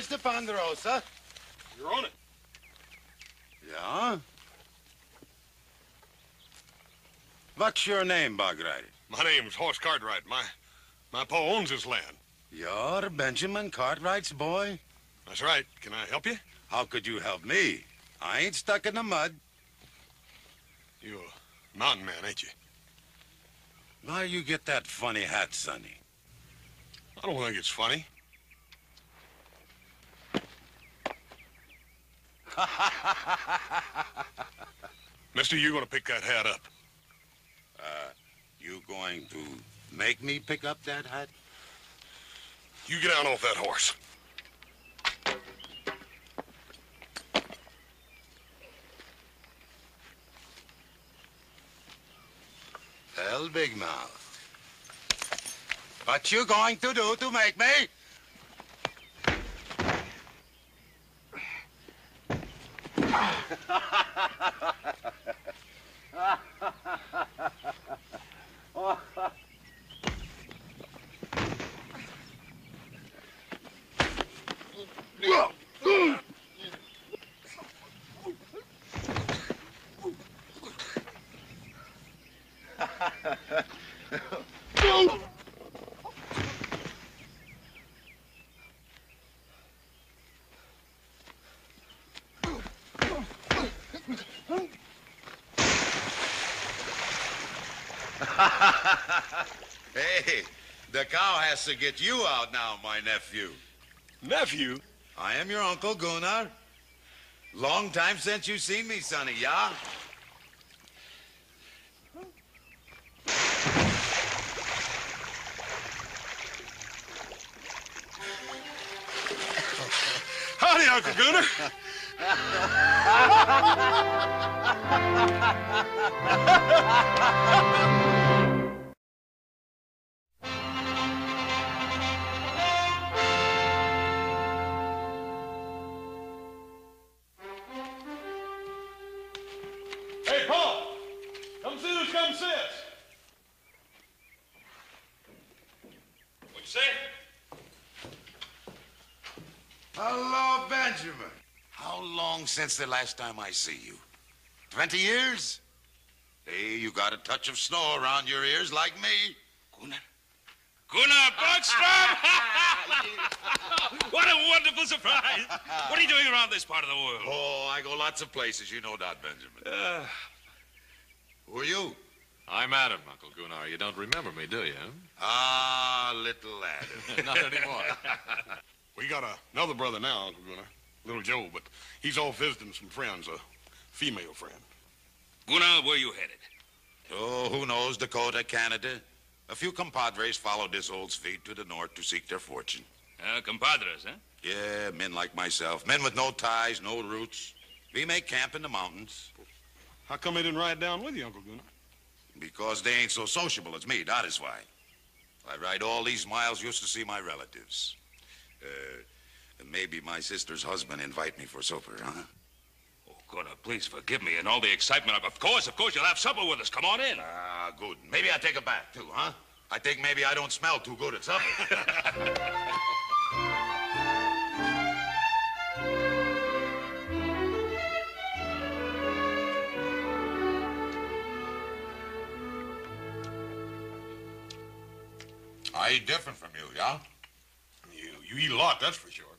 Bonaris de Ponderosa. You're on it. Yeah? What's your name, Bogrider? My name's Hoss Cartwright. My, my pa owns this land. You're Benjamin Cartwright's boy? That's right. Can I help you? How could you help me? I ain't stuck in the mud. You're a mountain man, ain't you? Why you get that funny hat, Sonny? I don't think it's funny. Mister, you gonna pick that hat up. Uh, you going to make me pick up that hat? You get down off that horse. Hell, big mouth. What you going to do to make me? hey, the cow has to get you out now, my nephew. Nephew? I am your Uncle Gunnar. Long time since you seen me, sonny, yeah? Howdy, Uncle Gunnar. hey, long since the last time I see you? Twenty years? Hey, you got a touch of snow around your ears like me. Gunnar. Gunnar Borgstrom! what a wonderful surprise. What are you doing around this part of the world? Oh, I go lots of places. You know that, Benjamin. Uh, Who are you? I'm Adam, Uncle Gunnar. You don't remember me, do you? Ah, little Adam. Not anymore. We got a, another brother now, Uncle Gunnar. Little Joe, but he's off visiting some friends, a female friend. Gunnar, where you headed? Oh, who knows? Dakota, Canada. A few compadres followed this old feet to the north to seek their fortune. Uh, compadres, huh? Yeah, men like myself. Men with no ties, no roots. We make camp in the mountains How come they didn't ride down with you, Uncle Gunnar? because they ain't so sociable as me. That is why. I ride all these miles just to see my relatives. Uh, maybe my sister's husband invite me for supper, huh? Oh, Gunnar, please forgive me and all the excitement. Of of course, of course, you'll have supper with us. Come on in. Ah, good. Maybe I take a bath, too, huh? I think maybe I don't smell too good at supper. I eat different from you, yeah? You, you eat a lot, that's for sure.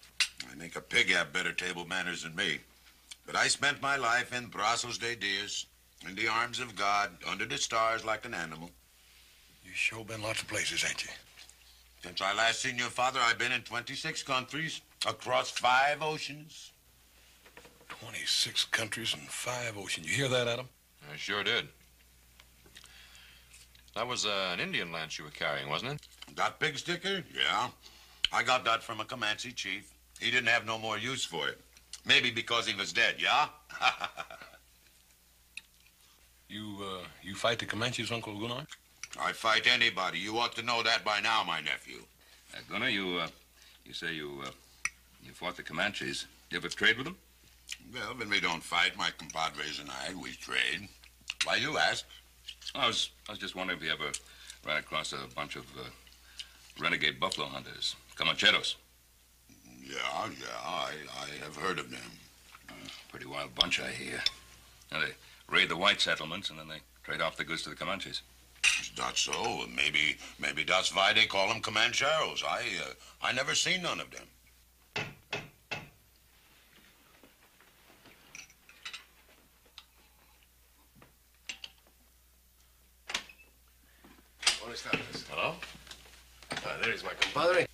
I think a pig have better table manners than me. But I spent my life in Brazos de Dios, in the arms of God, under the stars like an animal. You sure been lots of places, ain't you? Since I last seen your father, I've been in 26 countries, across five oceans. 26 countries and five oceans. You hear that, Adam? I sure did. That was uh, an Indian lance you were carrying, wasn't it? That big sticker? Yeah. I got that from a Comanche chief. He didn't have no more use for it. Maybe because he was dead, yeah? You, uh, you fight the Comanches, Uncle Gunnar? I fight anybody. You ought to know that by now, my nephew. Uh, Gunnar, you, uh, you say you, uh, you fought the Comanches. You ever trade with them? Well, when we don't fight, my compadres and I, we trade. Why you ask? I was, I was just wondering if you ever ran across a bunch of uh, renegade buffalo hunters, Comancheros. Yeah, yeah, I, I have heard of them. Pretty wild bunch, I hear. Now, they raid the white settlements, and then they trade off the goods to the Comanches. Is that so? Maybe, maybe that's why they call them Comancheros. I, uh, I never seen none of them. Buenas tardes. Hello? Ah, there is my compadre.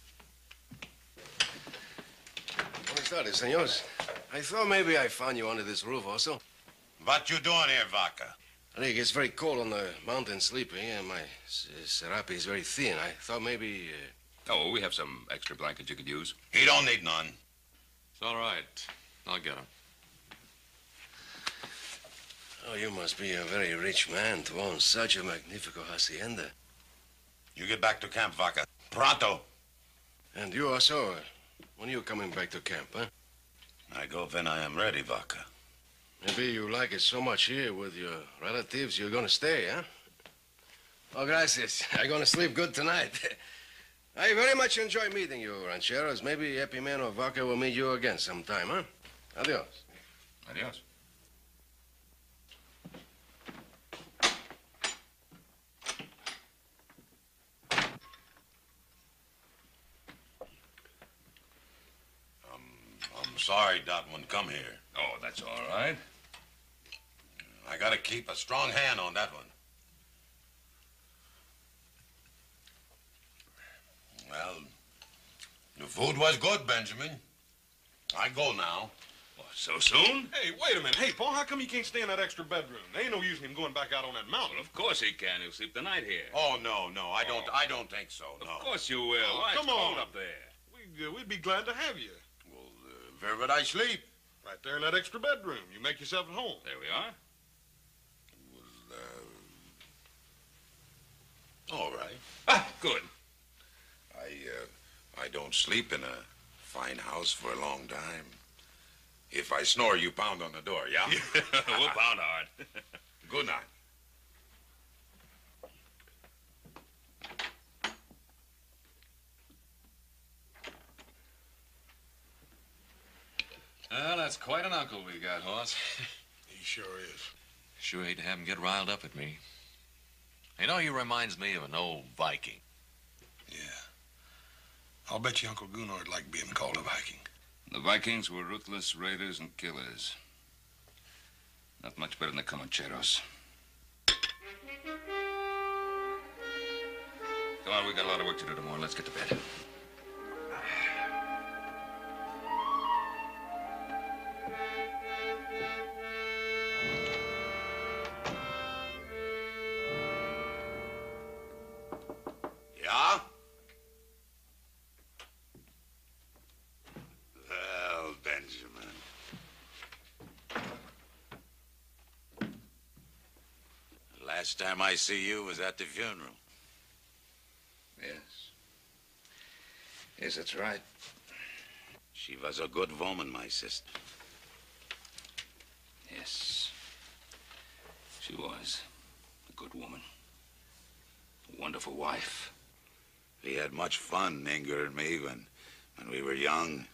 Buenas tardes, señores. I thought maybe I found you under this roof also. What you doing here, Vaca? I think it gets very cold on the mountain sleeping, and my serape is very thin. I thought maybe. Uh... Oh, we have some extra blankets you could use. He don't need none. It's all right. I'll get him. Oh, you must be a very rich man to own such a magnifico hacienda. You get back to camp, Vaca. Pronto. And you also. When are you coming back to camp, huh? I go when I am ready, Vaca. Maybe you like it so much here with your relatives, you're gonna stay, huh? Oh, gracias. I'm gonna sleep good tonight. I very much enjoy meeting you, rancheros. Maybe Epimeno Vaca will meet you again sometime, huh? Adios. Adios. I'm sorry Dot wouldn't come here. Oh, that's all right. I gotta keep a strong hand on that one. Well, the food was good, Benjamin. I go now. What, so soon? Hey, wait a minute. Hey, Paul, how come you can't stay in that extra bedroom? There ain't no use in him going back out on that mountain. Well, of course he can. He'll sleep the night here. Oh no, no, I don't. Oh. I don't think so. No. Of course you will. Oh, Why, come cold on. up there. We'd, uh, we'd be glad to have you. Where would I sleep? Right there in that extra bedroom. You make yourself at home. There we are. Well, uh, all right. Ah, good. I, uh, I don't sleep in a fine house for a long time. If I snore, you pound on the door, yeah? we'll pound hard. Good night. Well, that's quite an uncle we've got, Hoss. He sure is. Sure hate to have him get riled up at me. You know, he reminds me of an old Viking. Yeah. I'll bet you Uncle Gunnar would like being called a Viking. The Vikings were ruthless raiders and killers. Not much better than the Comancheros. Come on, we've got a lot of work to do tomorrow. Let's get to bed. Last time I see you was at the funeral. Yes. Yes, that's right. She was a good woman, my sister. Yes. She was a good woman. A wonderful wife. We had much fun, Inger and me, when, when we were young.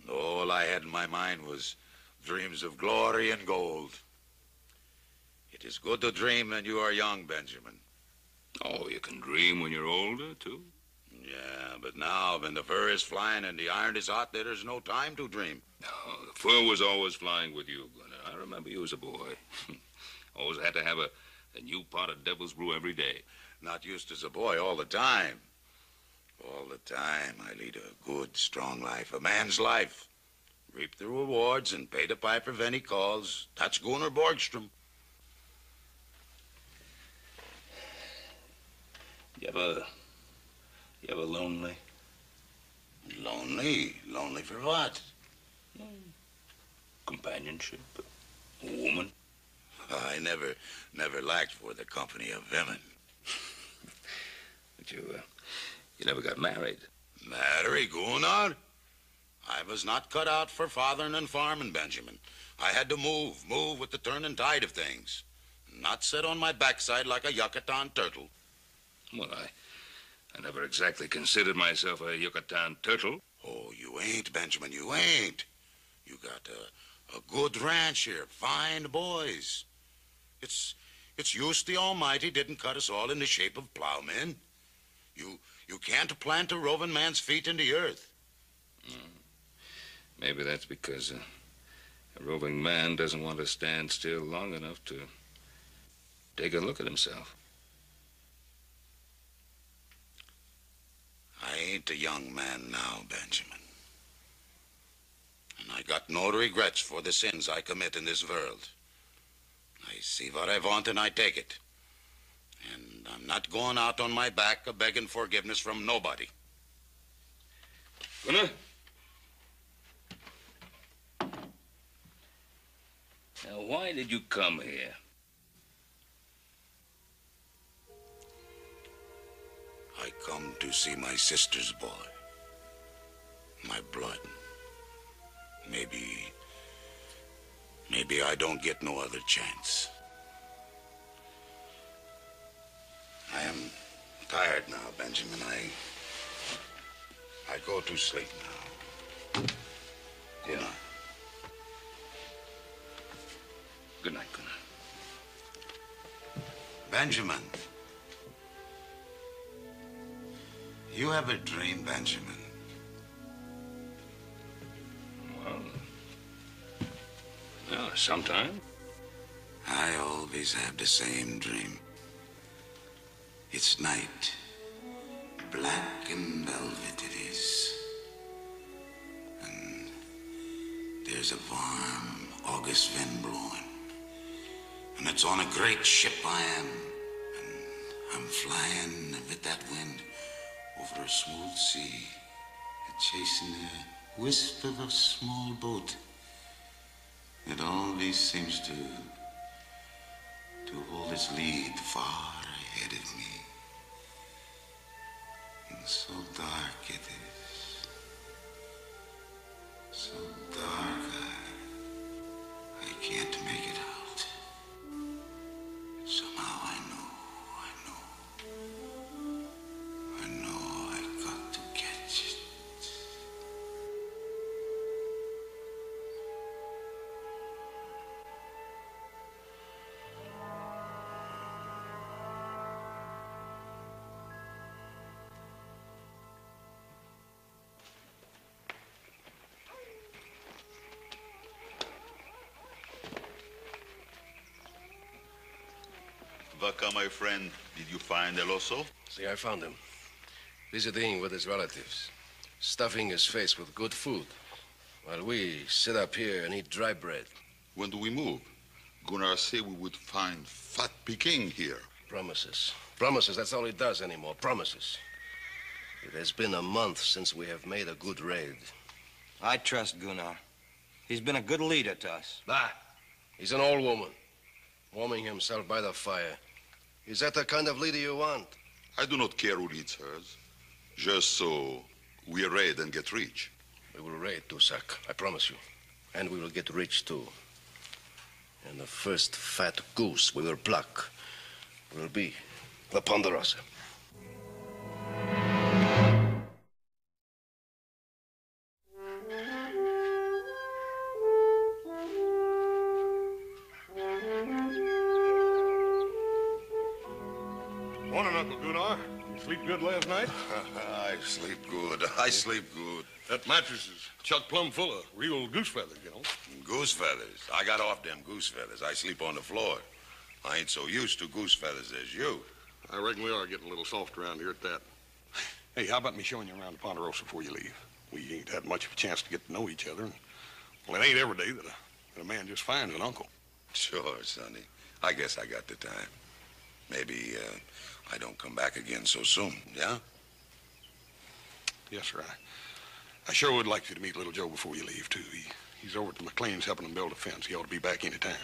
And all I had in my mind was dreams of glory and gold. It is good to dream when you are young, Benjamin. Oh, you can dream when you're older, too. Yeah, but now, when the fur is flying and the iron is hot, there is no time to dream. Oh, the fur was always flying with you, Gunnar. I remember you as a boy. always had to have a, a new pot of devil's brew every day. Not used as a boy all the time. All the time, I lead a good, strong life, a man's life. Reap the rewards and pay the piper when he calls. That's Gunnar Borgstrom. You ever, you ever lonely? Lonely? Lonely for what? Companionship? A woman? I never, never lacked for the company of women. But you, uh, you never got married. Marry Gunnar? I was not cut out for fathering and farming, Benjamin. I had to move, move with the turning tide of things. Not sit on my backside like a Yucatan turtle. Well, I, I never exactly considered myself a Yucatan turtle. Oh, you ain't, Benjamin, you ain't. You got a, a good ranch here, fine boys. It's it's use the Almighty didn't cut us all in the shape of plowmen. You you can't plant a roving man's feet in the earth. Maybe that's because uh, a roving man doesn't want to stand still long enough to take a look at himself. I ain't a young man now, Benjamin. And I got no regrets for the sins I commit in this world. I see what I want and I take it. And I'm not going out on my back a begging forgiveness from nobody. Gunnar? Now, why did you come here? I come to see my sister's boy. My blood. Maybe. Maybe I don't get no other chance. I am tired now, Benjamin. I. I go to sleep now. Good night. Good night, Gunnar. Benjamin. You have a dream, Benjamin. Well, yeah, sometime. I always have the same dream. It's night. Black and velvet it is. And there's a warm August wind blowing. And it's on a great ship I am. And I'm flying with that wind over a smooth sea, chasing a wisp of a small boat. It always seems to to hold its lead far ahead of me. And so dark it is. So dark I, I can't make Vaca, my friend, did you find El Oso? See, I found him. Visiting with his relatives. Stuffing his face with good food. While we sit up here and eat dry bread. When do we move? Gunnar said we would find fat Peking here. Promises. Promises, that's all he does anymore. Promises. It has been a month since we have made a good raid. I trust Gunnar. He's been a good leader to us. Bah! he's an old woman. Warming himself by the fire. Is that the kind of leader you want? I do not care who leads hers. Just so we raid and get rich. We will raid Tusak, I promise you. And we will get rich too. And the first fat goose we will pluck will be the Ponderosa. I sleep good. That mattress is chock plumb full of real goose feathers, you know. Goose feathers. I got off them goose feathers. I sleep on the floor. I ain't so used to goose feathers as you. I reckon we are getting a little soft around here at that. Hey, how about me showing you around the Ponderosa before you leave? We ain't had much of a chance to get to know each other. Well, it ain't every day that a, that a man just finds an uncle. Sure, Sonny. I guess I got the time. Maybe uh, I don't come back again so soon, yeah? Yes, sir. I, I sure would like you to meet little Joe before you leave, too. He, he's over at the McLean's helping them build a fence. He ought to be back any time.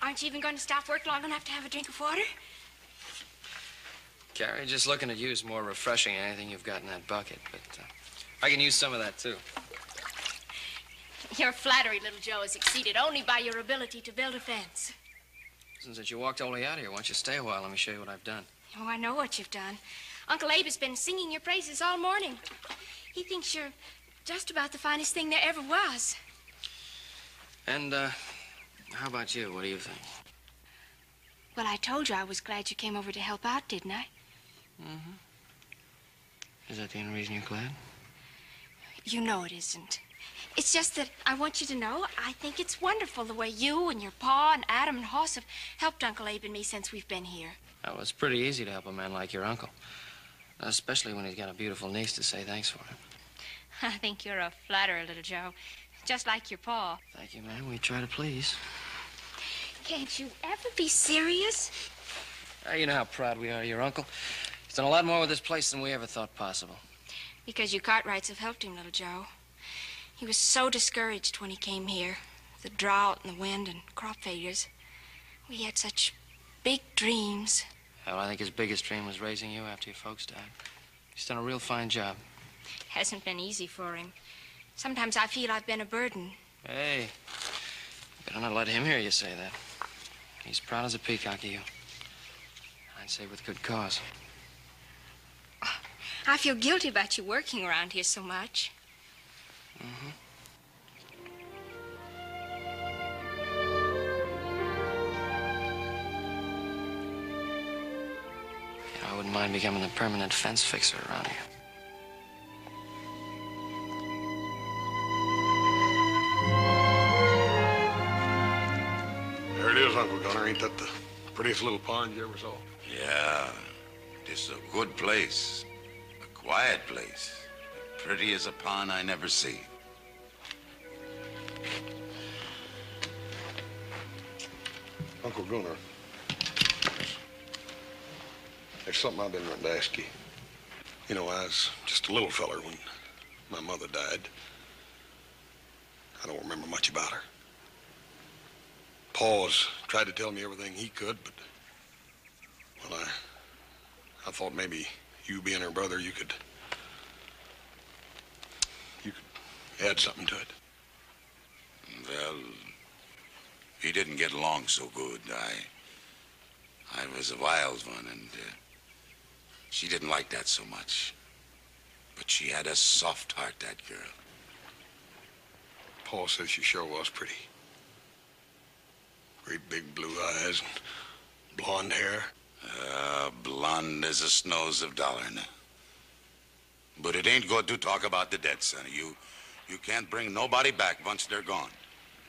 Aren't you even going to stop work long enough to have a drink of water? Carrie, just looking at you is more refreshing than anything you've got in that bucket, but uh, I can use some of that too. Your flattery, little Joe, is exceeded only by your ability to build a fence. Since you walked all the way out here, why don't you stay a while? Let me show you what I've done. Oh, I know what you've done. Uncle Abe has been singing your praises all morning. He thinks you're just about the finest thing there ever was. And, uh, how about you? What do you think? Well, I told you I was glad you came over to help out, didn't I? Mm-hmm. Is that the only reason you're glad? You know it isn't. It's just that I want you to know I think it's wonderful the way you and your pa and Adam and Hoss have helped Uncle Abe and me since we've been here. Well, it's pretty easy to help a man like your uncle. Especially when he's got a beautiful niece to say thanks for him. I think you're a flatterer, little Joe. Just like your pa. Thank you, ma'am. We try to please. Can't you ever be serious? Uh, you know how proud we are of your uncle. He's done a lot more with this place than we ever thought possible. Because you Cartwrights have helped him, little Joe. He was so discouraged when he came here. The drought and the wind and crop failures. We had such big dreams. Well, I think his biggest dream was raising you after your folks died. He's done a real fine job. It hasn't been easy for him. Sometimes I feel I've been a burden. Hey, better not let him hear you say that. He's proud as a peacock of you. I'd say with good cause. I feel guilty about you working around here so much. Mm-hmm. You know, I wouldn't mind becoming the permanent fence fixer around here. There it is, Uncle Gunnar. Ain't that the prettiest little pond you ever saw? Yeah, this is a good place. A quiet place. Pretty as a pond I never see. Uncle Gunnar. There's something I've been wanting to ask you. You know, I was just a little feller when my mother died. I don't remember much about her. Pa's tried to tell me everything he could, but well, I I thought maybe you being her brother, you could you could add something to it. Well, he didn't get along so good. I I was a wild one, and uh, she didn't like that so much. But she had a soft heart, that girl. Paul says she sure was pretty. Great big blue eyes and blonde hair. Uh, blonde as the snows of Dollarn. But it ain't good to talk about the dead, sonny. You, you can't bring nobody back once they're gone.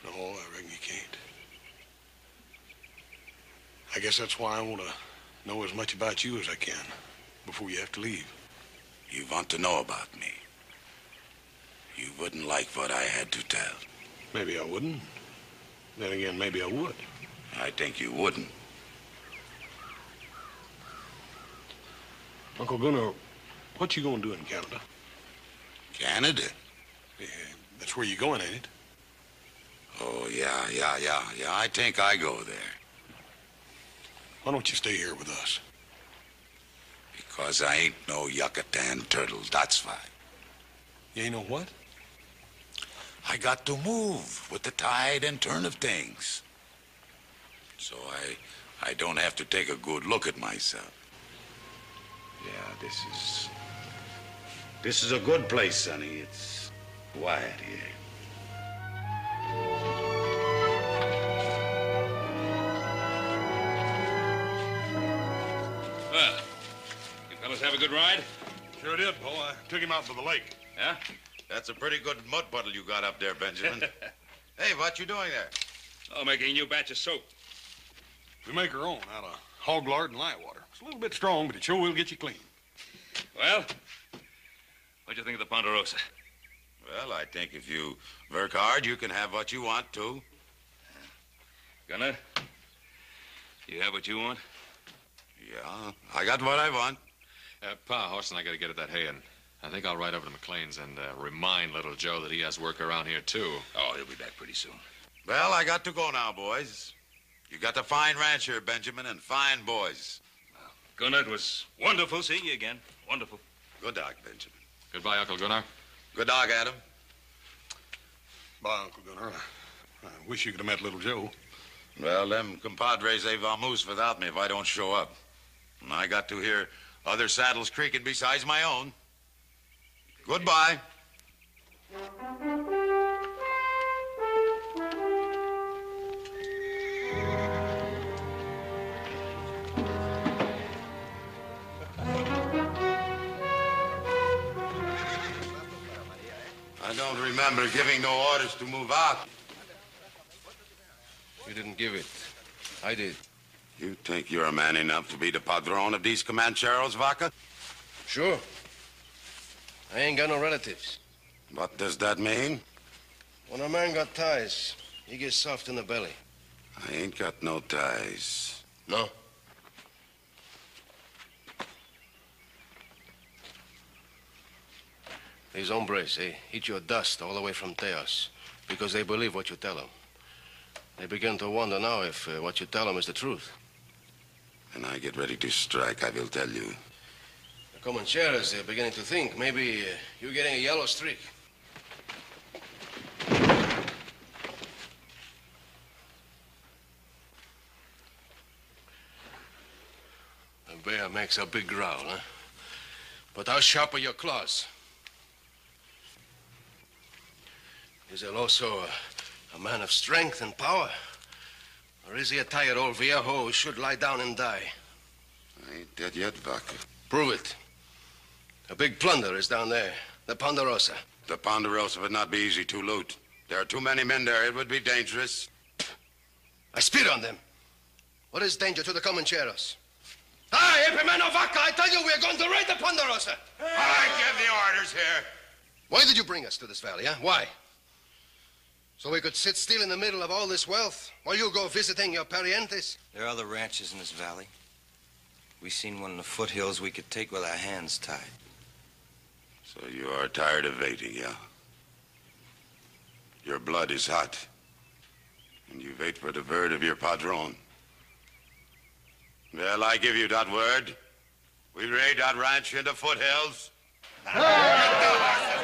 No, I reckon you can't. I guess that's why I want to know as much about you as I can before you have to leave. You want to know about me. You wouldn't like what I had to tell. Maybe I wouldn't. Then again, maybe I would. I think you wouldn't. Uncle Gunnar, what you gonna do in Canada? Canada? Yeah, that's where you're going, ain't it? Oh, yeah, yeah, yeah, yeah. I think I go there. Why don't you stay here with us? Because I ain't no Yucatan turtle, that's why. You ain't know what? I got to move with the tide and turn of things. So I, I don't have to take a good look at myself. Yeah, this is, this is a good place, Sonny. It's quiet here. Well, you fellas have a good ride? Sure did, Paul. I took him out to the lake. Yeah? That's a pretty good mud puddle you got up there, Benjamin. hey, what you doing there? Oh, making a new batch of soap. We make our own out of hog lard and light water. It's a little bit strong, but it sure will get you clean. Well, what'd you think of the Ponderosa? Well, I think if you work hard, you can have what you want, too. Gunnar, you have what you want? Yeah, I got what I want. Uh, Pa, Hoss and I got to get at that hay, and I think I'll ride over to McLean's and uh, remind little Joe that he has work around here, too. Oh, he'll be back pretty soon. Well, I got to go now, boys. You got a fine ranch here, Benjamin, and fine boys. Gunnar, it was wonderful seeing you again. Wonderful. Good dog, Benjamin. Goodbye, Uncle Gunnar. Good dog, Adam. Bye, Uncle Gunnar. I, I wish you could have met little Joe. Well, them compadres, they vamoose without me if I don't show up. And I got to hear other saddles creaking besides my own. Goodbye. Don't remember giving no orders to move out. You didn't give it. I did. You think you're a man enough to be the padrone of these Comancheros, Vaca? Sure. I ain't got no relatives. What does that mean? When a man got ties, he gets soft in the belly. I ain't got no ties. No? These hombres, they eat your dust all the way from Taos because they believe what you tell them. They begin to wonder now if uh, what you tell them is the truth. When I get ready to strike, I will tell you. The Comancheros, they're beginning to think maybe uh, you're getting a yellow streak. The bear makes a big growl, huh? But how sharp are your claws? Is El Oso a, a man of strength and power? Or is he a tired old viejo who should lie down and die? I ain't dead yet, Vaca. Prove it. A big plunder is down there, the Ponderosa. The Ponderosa would not be easy to loot. There are too many men there. It would be dangerous. I spit on them. What is danger to the Comancheros? Hi, Epimeno Vaca, I tell you, we're going to raid the Ponderosa. I give the orders here. Why did you bring us to this valley, huh? Why? So we could sit still in the middle of all this wealth while you go visiting your parientes? There are other ranches in this valley. We seen one in the foothills we could take with our hands tied. So you are tired of waiting, yeah? Your blood is hot. And you wait for the word of your padron. Well, I give you that word. We raid that ranch in the foothills. I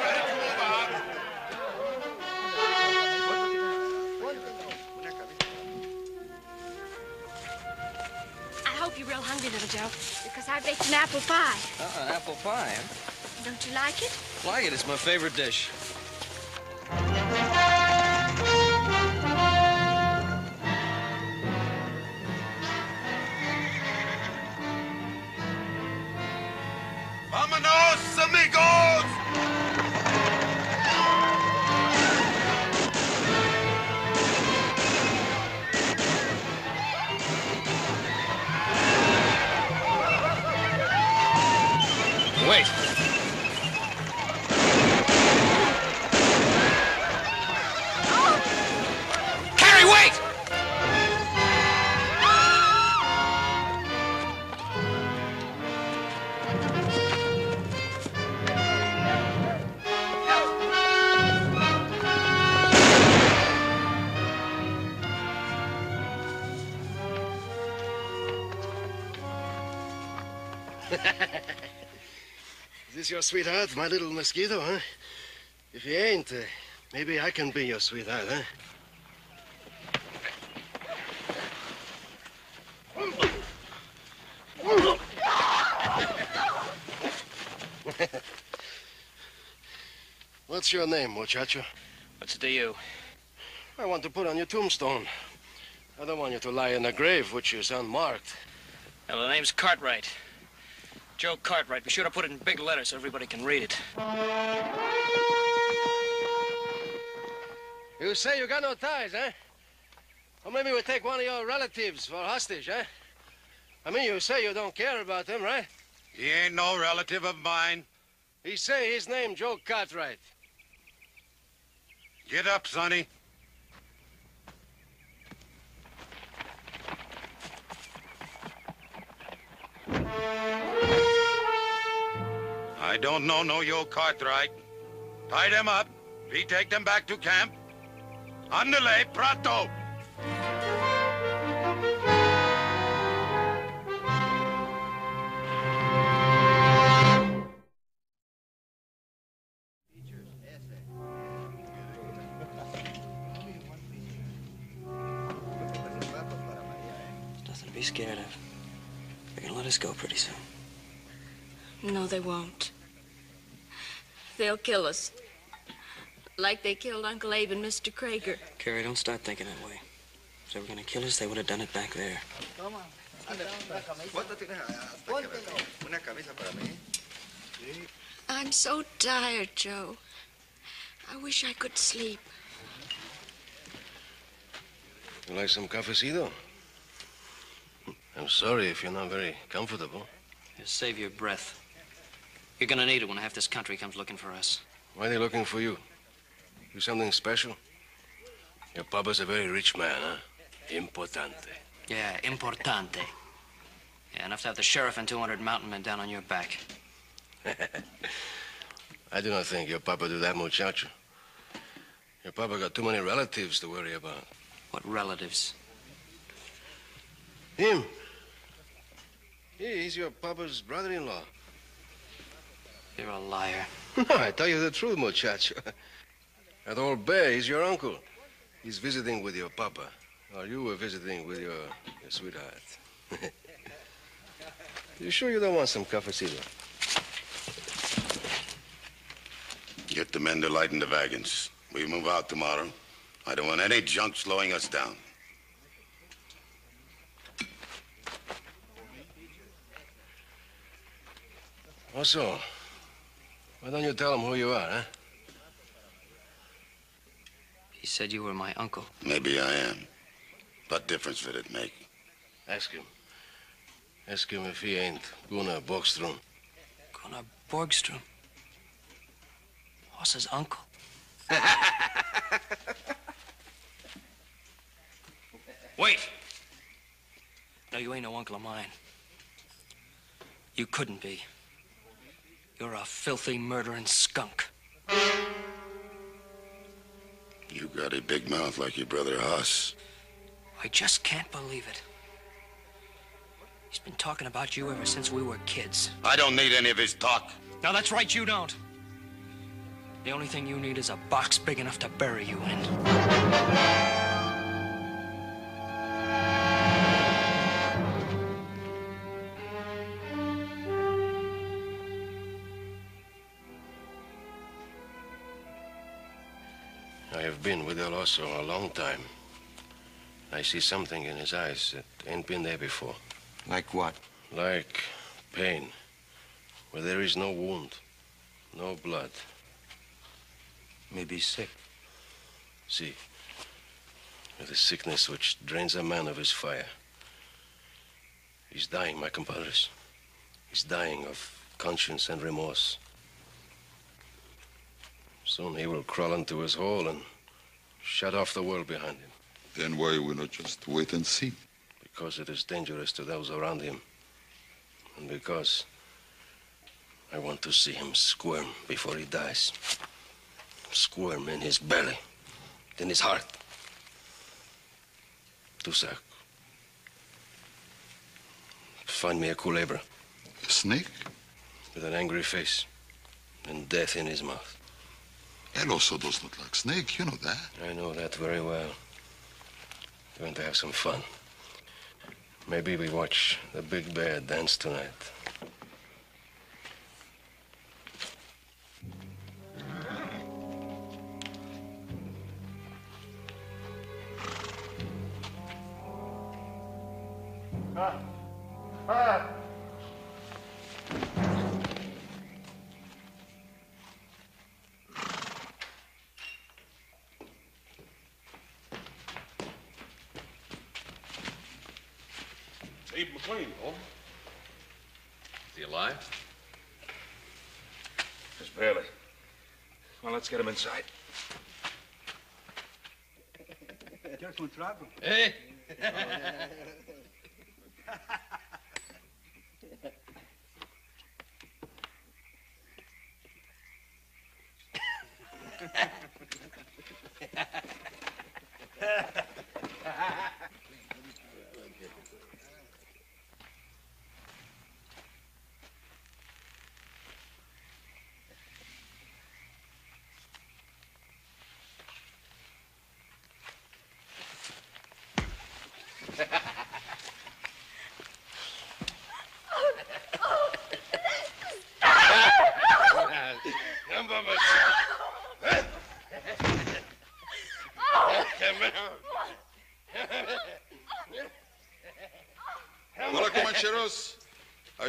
little Joe, because I baked an apple pie. Uh, an apple pie, huh? Don't you like it? Like it. It's my favorite dish. Is this your sweetheart, my little mosquito, huh? If you ain't, uh, maybe I can be your sweetheart, huh? What's your name, muchacho? What's it to you? I want to put on your tombstone. I don't want you to lie in a grave which is unmarked. Well, the name's Cartwright. Joe Cartwright. Be sure to put it in big letters so everybody can read it. You say you got no ties, eh? Or maybe we take one of your relatives for hostage, eh? I mean, you say you don't care about them, right? He ain't no relative of mine. He say his name Joe Cartwright. Get up, Sonny. I don't know no Yo Cartwright. Tie them up. We take them back to camp. Andale, prato. Nothing to be scared of. They're gonna let us go pretty soon. No, they won't. They'll kill us. Like they killed Uncle Abe and Mr. Krager. Carrie, don't start thinking that way. If they were gonna kill us, they would have done it back there. Come on. I'm so tired, Joe. I wish I could sleep. You like some cafecito? I'm sorry if you're not very comfortable. Just save your breath. You're gonna need it when half this country comes looking for us. Why are they looking for you? You something special? Your papa's a very rich man, huh? Importante. Yeah, importante. Yeah, enough to have the sheriff and 200 mountain men down on your back. I do not think your papa do that, muchacho. Your papa got too many relatives to worry about. What relatives? Him. He's your papa's brother-in-law. You're a liar. No, I tell you the truth, muchacho. That old bear, he's your uncle. He's visiting with your papa. While you were visiting with your, your sweetheart. you sure you don't want some cafecito? Get the men to lighten the wagons. We move out tomorrow. I don't want any junk slowing us down. Also, why don't you tell him who you are, huh? He said you were my uncle. Maybe I am. What difference would it make? Ask him. Ask him if he ain't Gunnar Borgstrom. Gunnar Borgstrom. Hoss's uncle. Wait! No, you ain't no uncle of mine. You couldn't be. You're a filthy, murdering skunk. You got a big mouth like your brother Huss. I just can't believe it. He's been talking about you ever since we were kids. I don't need any of his talk. Now, that's right, you don't. The only thing you need is a box big enough to bury you in. With a long time. I see something in his eyes that ain't been there before. Like what? Like pain, where there is no wound, no blood. Maybe sick. See, with a sickness which drains a man of his fire. He's dying, my compadres. He's dying of conscience and remorse. Soon he will crawl into his hole and shut off the world behind him. Then why we not just wait and see? Because it is dangerous to those around him. And because I want to see him squirm before he dies. Squirm in his belly, in his heart. Tusak. Find me a culebra. A snake? With an angry face and death in his mouth. El Oso does not like snake, you know that. I know that very well. We're going to have some fun. Maybe we watch the big bear dance tonight. Abe Though. Is he alive? Just barely. Well, let's get him inside. Hey!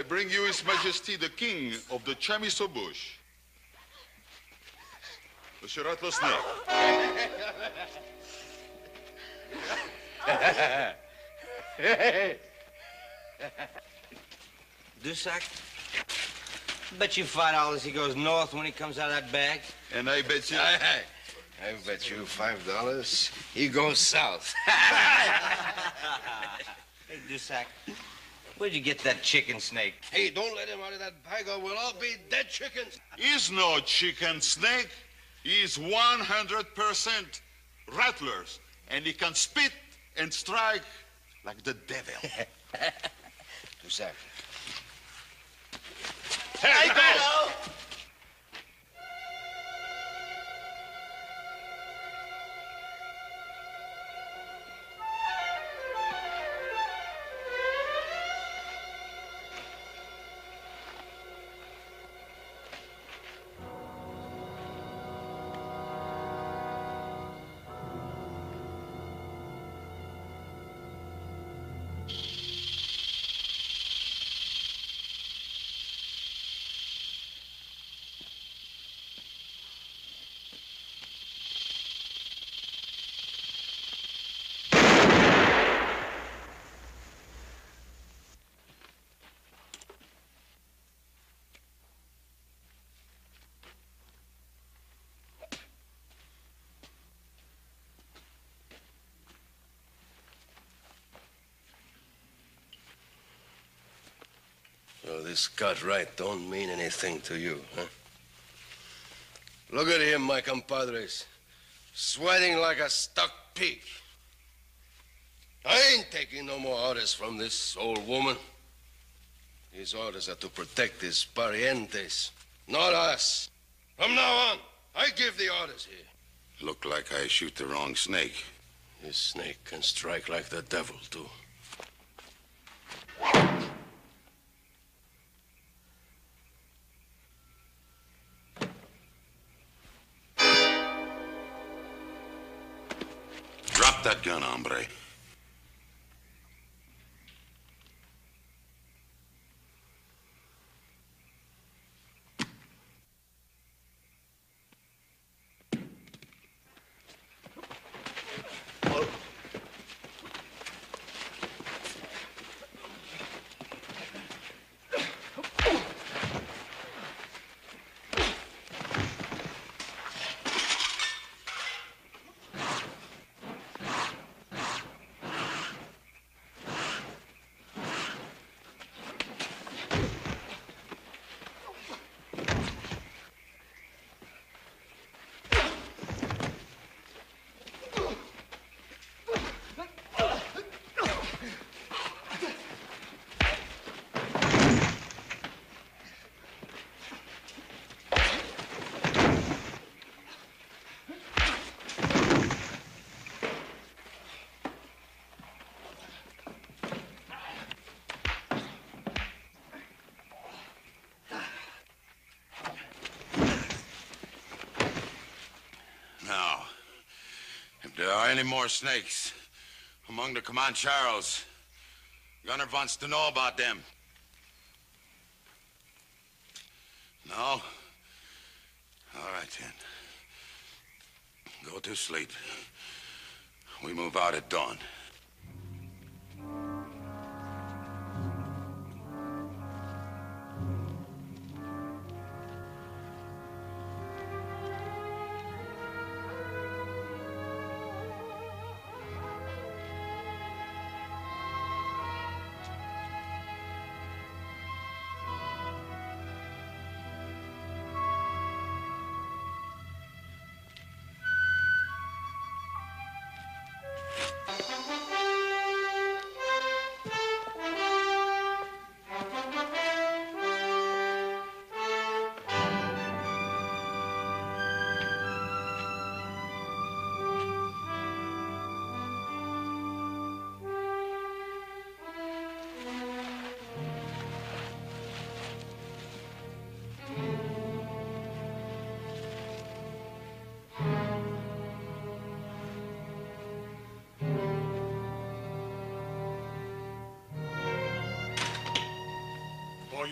bring you His Majesty the King of the Chamiso Bush. The Sherato Snake. Dusak? Bet you five dollars he goes north when he comes out of that bag. And I bet you. I, I bet you five dollars he goes south. Hey, Dusak, where'd you get that chicken snake? hey, don't let him out of that bag or we'll all be dead chickens. He's no chicken snake. He's 100% rattlers. And he can spit and strike like the devil. Dusak. Hey, go! So this Cartwright don't mean anything to you, huh? Look at him, my compadres. Sweating like a stuck pig. I ain't taking no more orders from this old woman. His orders are to protect his parientes, not us. From now on, I give the orders here. Look like I shoot the wrong snake. This snake can strike like the devil, too. That gun, hombre. Now, if there are any more snakes among the Comancheros, Gunnar wants to know about them. No? All right, then. Go to sleep. We move out at dawn.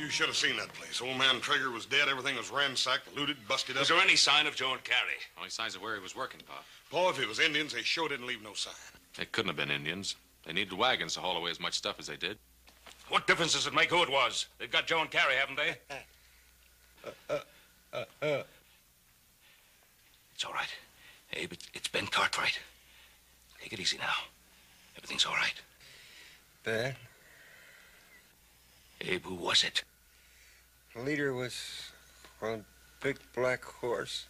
You should have seen that place. Old man Traeger was dead. Everything was ransacked, looted, busted up. Was there any sign of Joe and Carrie? Only signs of where he was working, Pa. Paul, if it was Indians, they sure didn't leave no sign. It couldn't have been Indians. They needed wagons to haul away as much stuff as they did. What difference does it make who it was? They've got Joe and Carrie, haven't they? Uh, uh, uh, it's all right. Abe, it, it's Ben Cartwright. Take it easy now. Everything's all right. Ben, Abe, who was it? The leader was on big black horse.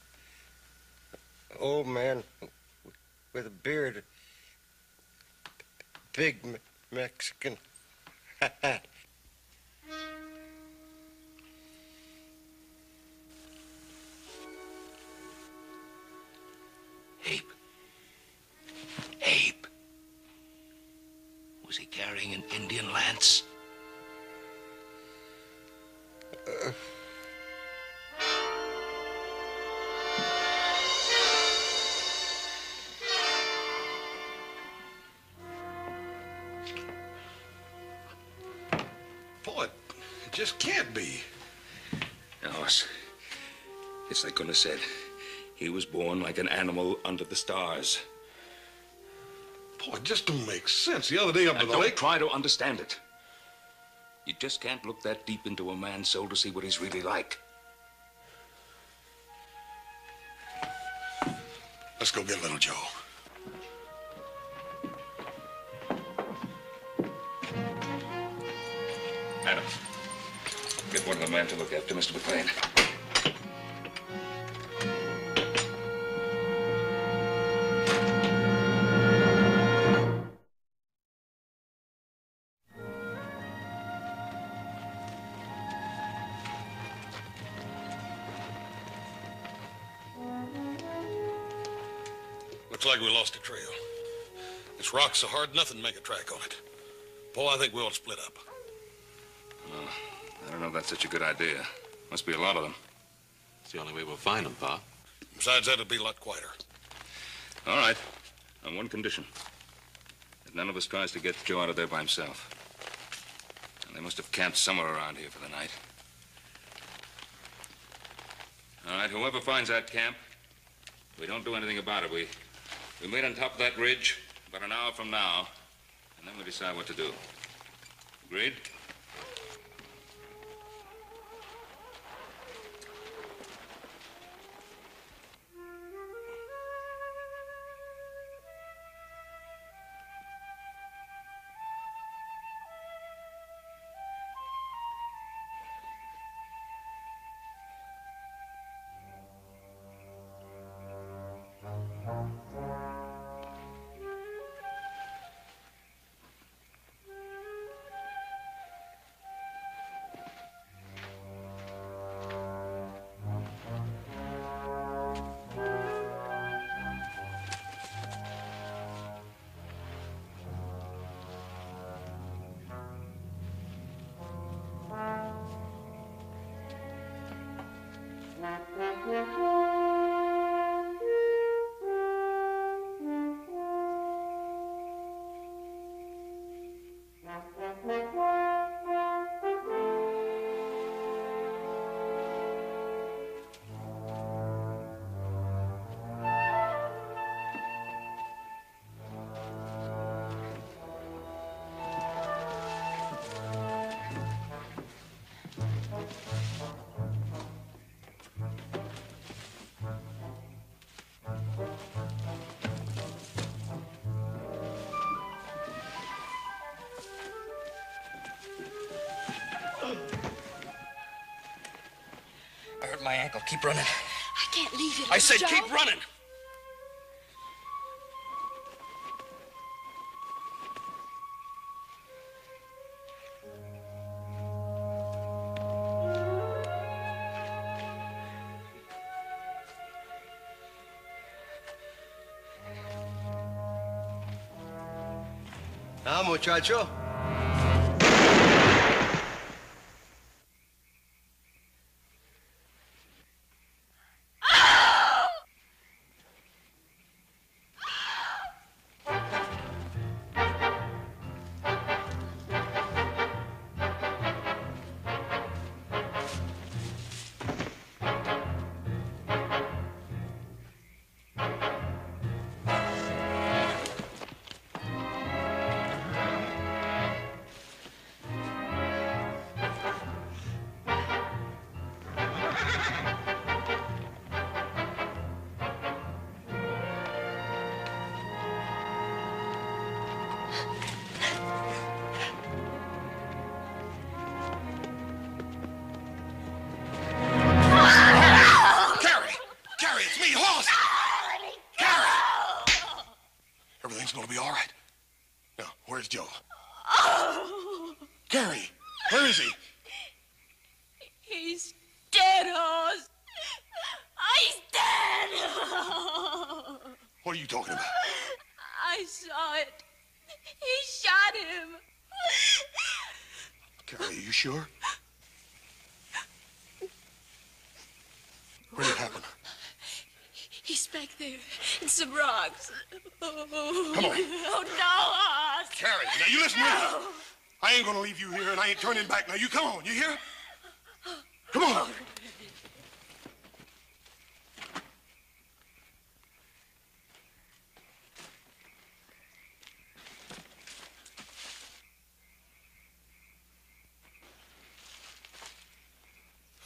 Old man with a beard. Big Me- Mexican hat. Abe. Abe. Was he carrying an Indian lance? Said. He was born like an animal under the stars. Boy, it just don't make sense. The other day up at the don't lake. try to understand it. You just can't look that deep into a man's soul to see what he's really like. Let's go get little Joe. Adam, get one of the men to look after Mr. McLean. Looks like we lost a trail. This rock's so hard, nothing make a track on it. Paul, I think we ought to split up. I don't know if that's such a good idea. Must be a lot of them. It's the only way we'll find them, Pa. Besides that, it'll be a lot quieter. All right. On one condition. That none of us tries to get Joe out of there by himself. And they must have camped somewhere around here for the night. All right, whoever finds that camp, we don't do anything about it. We, we meet on top of that ridge about an hour from now, and then we decide what to do. Agreed? I hurt my ankle. Keep running. I can't leave you. I said Joe. keep running. Now, muchacho. Sure? Where did it happen? He's back there in some rocks. Oh, Come on. Oh, no. Carrie, now you listen to me. I ain't gonna leave you here, and I ain't turning back. Now you come on, you hear? Come on.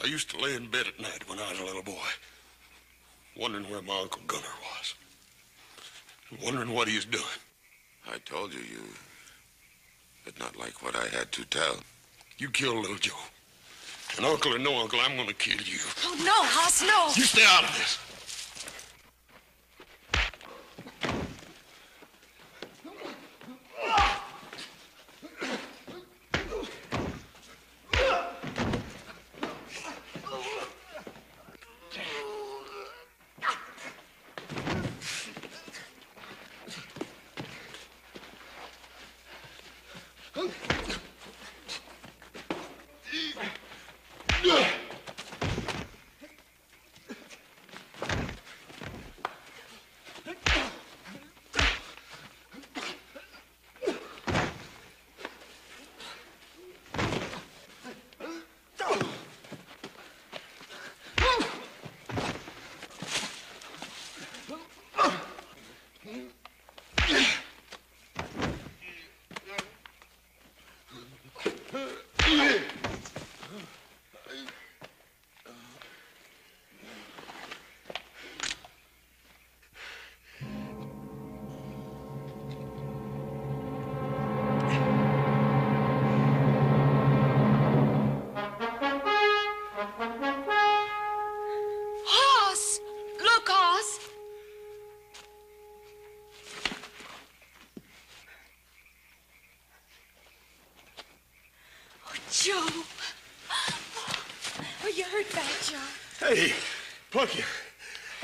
Used to lay in bed at night when I was a little boy, wondering where my Uncle Gunnar was, and wondering what he was doing. I told you you did not like what I had to tell. You killed little Joe. And uncle or no uncle, I'm gonna kill you. Oh, no, Hoss, no. You stay out of this.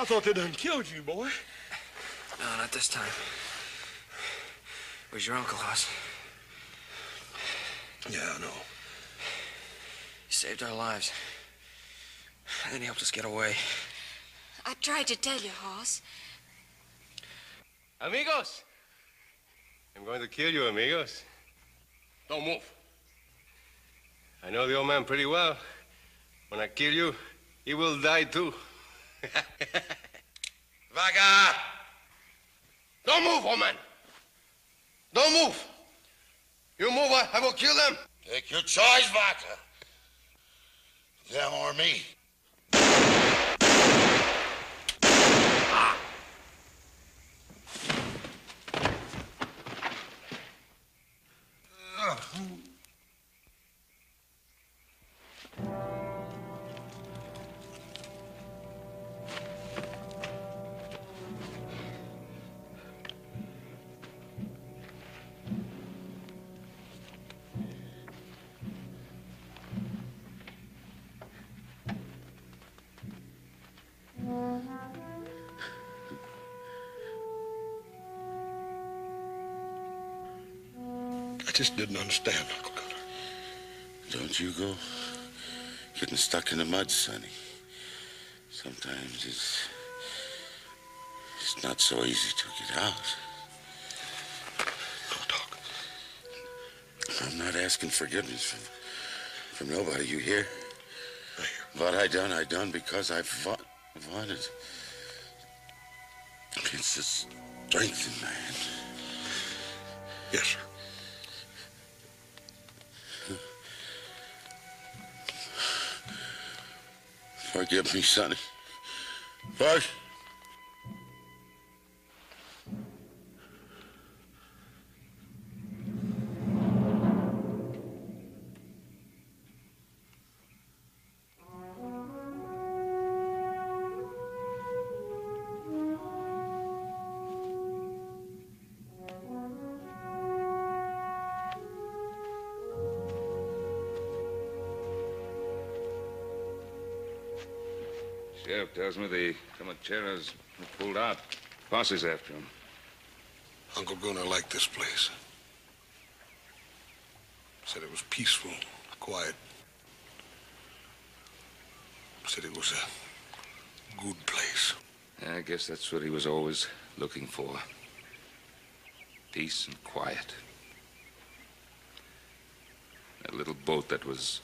I thought they done killed you, boy. No, not this time. Where's your uncle, Hoss? Yeah, I know. He saved our lives. And then he helped us get away. I tried to tell you, Hoss. Amigos! I'm going to kill you, amigos. Don't move. I know the old man pretty well. When I kill you, he will die too. Vaca! Don't move, old man! Don't move! You move, I, I will kill them. Take your choice, Vaca. Them or me. Just didn't understand, Uncle Gunnar. Don't you go getting stuck in the mud, Sonny. Sometimes it's it's not so easy to get out. Don't talk. I'm not asking forgiveness from from nobody. You hear? What I done, I done because I fought, wanted. It's the strength in man. Yes, sir. Forgive me, Sonny. For... Comancheros pulled out. Posse's after him. Uncle Gunnar liked this place. Said it was peaceful, quiet. Said it was a good place. I guess that's what he was always looking for. Peace and quiet. That little boat that was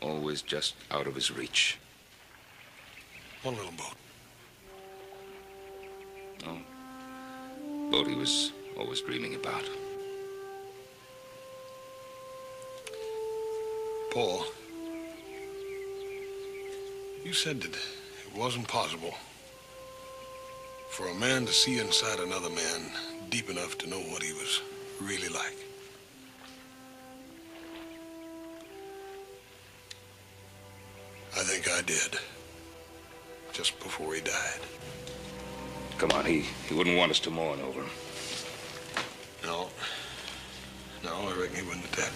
always just out of his reach. One little boat. Oh. No. Boat he was always dreaming about. Paul, you said that it wasn't possible for a man to see inside another man deep enough to know what he was really like. I think I did. Just before he died. Come on, he, he wouldn't want us to mourn over him. No. No, I reckon he wouldn't attack.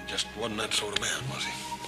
He just wasn't that sort of man, was he?